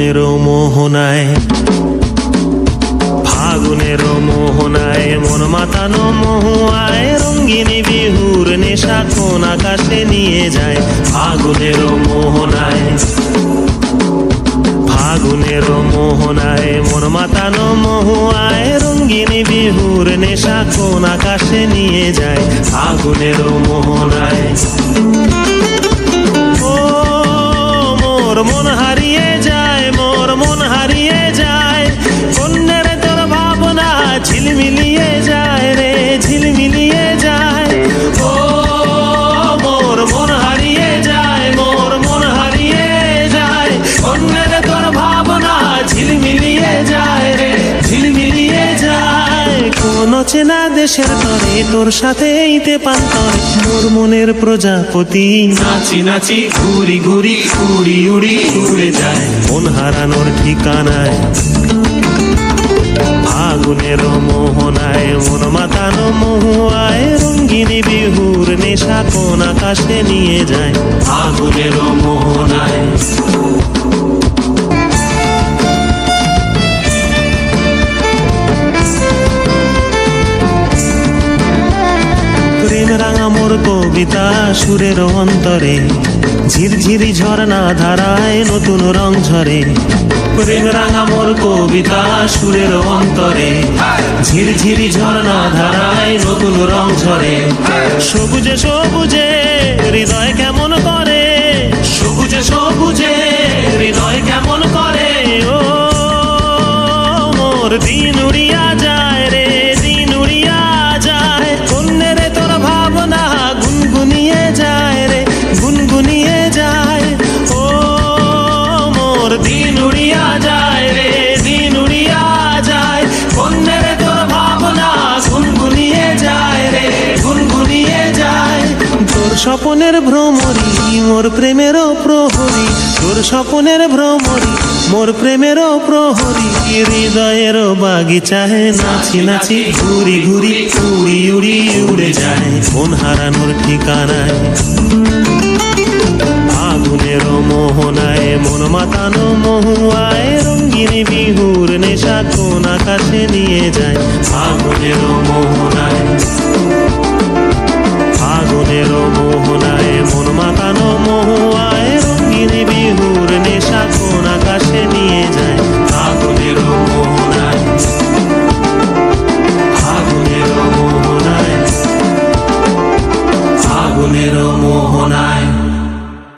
ফাগুনের মোহনায় ফাগুনের মোহনায় মন মাতানো মহুয়ায় রঙ্গিনী বিহুর নেশা কোন আকাশে নিয়ে যায়। ফাগুনের মোহনায় ফাগুনের মোহনায় মন মাতানো মহুয়ায় রঙ্গিনী বিহুর নেশা কোন আকাশে নিয়ে যায়। ফাগুনের মোহনায় কোন চেনা দেশের তরে তোর সাথে এইতে পান্তরে মোর মনের প্রজাপতি। নাচি নাচি ঘুরি ঘুরি উড়ি উড়ি উড়ে যায়। মন হারানোর ঠিকানায় ফাগুনের মোহনায় মন মাতানো মহুয়ায় রঙ্গিনী বিহুর নেশা কোন আকাশে নিয়ে যায়। ফাগুনের মোহনায়। কবিতা সুরের অন্তরে, ঝিরঝিরি ঝর্ণা ধারায় নতুন রং ঝরে। প্রেম রাঙা মোর কবিতা সুরের অন্তরে, ঝিরঝিরি ঝর্ণা ধারায় নতুন রং ঝরে। সবুজে সবুজে, হৃদয় স্বপনের ভ্রমরি, মোর প্রেমের প্রহরী। তোর স্বপনের ভ্রমরি, মোর প্রেমের প্রহরী। হৃদয়ের বাগিচায় নাচি নাচি ঘুরি ঘুরি উড়ি উড়ি উড়ে যায়, মন হারানোর ঠিকানায়। আগুনের মোহনায় মন মাতানো মহুয়ায়, রঙিনী বিহুর নেশা কোন আকাশে নিয়ে যায়। আগুনের মোহনায়